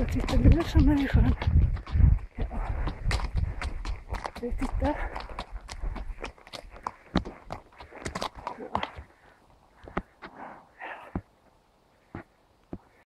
Och titta, det blir cresta está.